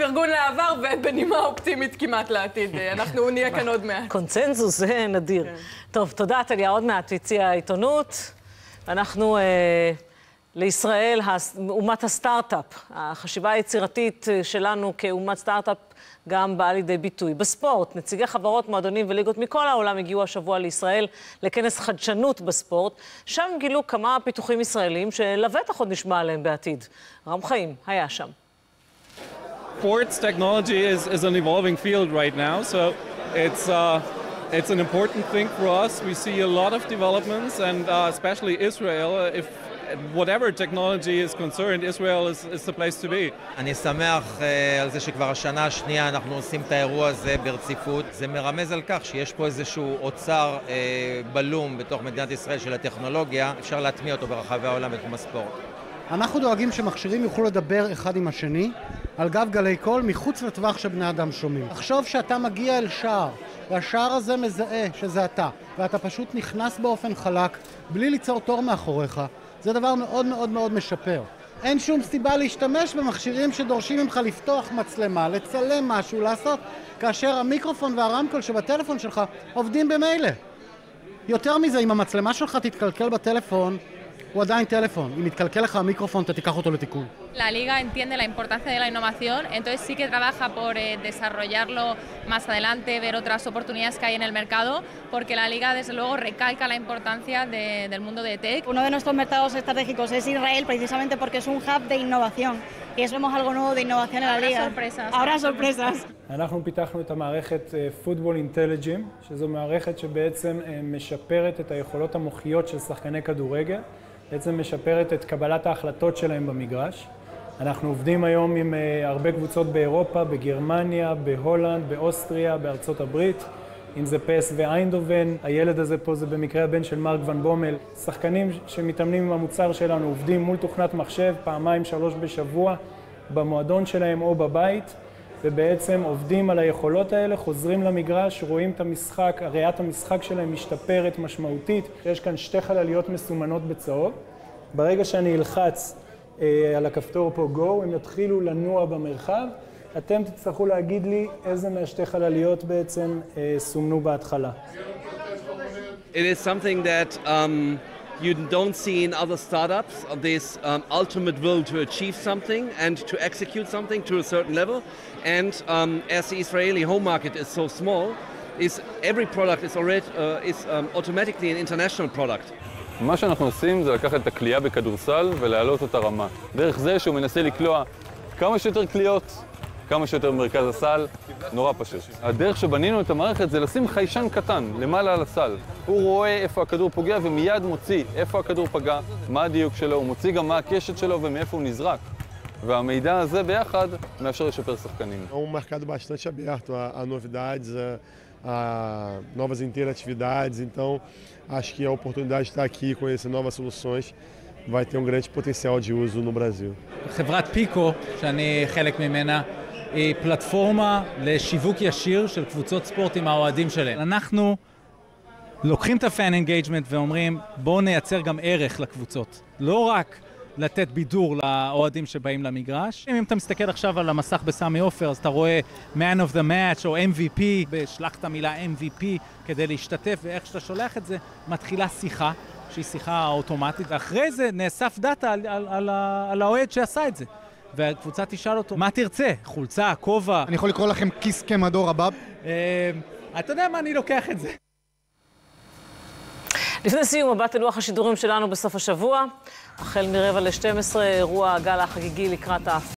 פרגון לעבר ובנימה אופטימית כמעט לעתיד. אנחנו נהיה כאן עוד מעט. קונצנזוס זה נדיר. טוב, תודה, טליה. עוד מעט הציעה העיתונות. אנחנו אה, לישראל, אומת הסטארט-אפ. החשיבה היצירתית אה, שלנו כאומת סטארט-אפ גם באה לידי ביטוי. בספורט, נציגי חברות, מועדונים וליגות מכל העולם הגיעו השבוע לישראל לכנס חדשנות בספורט. שם גילו כמה פיתוחים ישראלים שלבטח עוד נשמע עליהם בעתיד. רם חיים היה שם. Sports technology is, is an evolving field right now, so it's uh, it's an important thing for us. We see a lot of developments, and uh, especially Israel. uh, If whatever technology is concerned, Israel is, is the place to be. אני שמח uh, על זה שכבר השנה השנייה אנחנו עושים את האירוע הזה ברציפות. זה מרמז על כך שיש פה איזשהו אוצר uh, בלום בתוך מדינת ישראל של הטכנולוגיה, אפשר להטמיע אותו ברחבי העולם בתחום הספורט. אנחנו דואגים שמכשירים יוכלו לדבר אחד עם השני על גב גלי קול מחוץ לטווח שבני אדם שומעים. תחשוב שאתה מגיע אל שער, והשער הזה מזהה שזה אתה, ואתה פשוט נכנס באופן חלק, בלי ליצור תור מאחוריך. זה דבר מאוד מאוד מאוד משפר. אין שום סיבה להשתמש במכשירים שדורשים ממך לפתוח מצלמה, לצלם משהו, לעשות, כאשר המיקרופון והרמקול שבטלפון שלך עובדים במילא. יותר מזה, אם המצלמה שלך תתקלקל בטלפון, הוא עדיין טלפון. אם יתקלקל לך המיקרופון, אתה תיקח אותו לתיקון. La Liga entiende la importancia de la innovación, entonces sí que trabaja por eh, desarrollarlo más adelante, ver otras oportunidades que hay en el mercado, porque la Liga desde luego recalca la importancia de- del mundo de tech. Uno de nuestros mercados estratégicos es Israel precisamente porque es un hub de innovación y eso vemos algo nuevo de innovación en la Habrá liga. sorpresas. Habrá sorpresas. אנחנו פיתחנו את המערכת פוטבול אינטליג'ים, שזו מערכת שבעצם אה, משפרת את היכולות המוחיות של שחקני כדורגל, בעצם משפרת את קבלת ההחלטות שלהם במגרש. אנחנו עובדים היום עם אה, הרבה קבוצות באירופה, בגרמניה, בהולנד, באוסטריה, בארצות הברית, אם זה פס ואיינדובן, הילד הזה פה זה במקרה הבן של מרק ון בומל. שחקנים שמתאמנים עם המוצר שלנו עובדים מול תוכנת מחשב פעמיים שלוש בשבוע במועדון שלהם או בבית. ובעצם עובדים על היכולות האלה, חוזרים למגרש, רואים את המשחק, ראיית המשחק שלהם משתפרת משמעותית. יש כאן שתי חלליות מסומנות בצהוב. ברגע שאני אלחץ אה, על הכפתור פה go, הם יתחילו לנוע במרחב. אתם תצטרכו להגיד לי איזה מהשתי חלליות בעצם אה, סומנו בהתחלה. It is something that um, you don't see in other startups, this um, ultimate will to achieve something and to execute something to a certain level. And um, as the Israeli home market is so small, is every product is already uh, is um, automatically an international product. מה שאנחנו עושים זה לקחת את הקליעה בכדורסל ולהעלות את הרמה. דרך זה שהוא מנסה לקלוע כמה שיותר קליעות, כמה שיותר במרכז הסל, נורא פשוט. הדרך שבנינו את המערכת זה לשים חיישן קטן למעלה על הסל. הוא רואה איפה הכדור פוגע ומיד מוציא איפה הכדור פגע, מה הדיוק שלו, הוא מוציא גם מה הקשת שלו ומאיפה הוא נזרק. והמידע הזה ביחד מאפשר לשפר שחקנים. É um mercado bastante aberto a, a novidades, a, a novas interatividades, então acho que a oportunidade de estar aqui e conhecer novas soluções vai ter um grande potencial de uso no Brasil. חברת Pico, שאני חלק ממנה, היא פלטפורמה לשיווק ישיר של קבוצות ספורט עם האוהדים שלהם. אנחנו לוקחים את ה fan engagement ואומרים, בואו נייצר גם ערך לקבוצות. לא רק לתת בידור לאוהדים שבאים למגרש. אם אתה מסתכל עכשיו על המסך בסמי עופר, אז אתה רואה Man of the Match או MVP, ושלח את המילה MVP כדי להשתתף, ואיך שאתה שולח את זה, מתחילה שיחה. שהיא שיחה אוטומטית, ואחרי זה נאסף דאטה על, על, על, על האוהד שעשה את זה. והקבוצה תשאל אותו, מה תרצה? חולצה, כובע? אני יכול לקרוא לכם כיס כמדור הבא? אה, אתה יודע מה, אני לוקח את זה. לפני סיום, מבט ללוח השידורים שלנו בסוף השבוע. החל מרבע ל-12, אירוע הגל החגיגי לקראת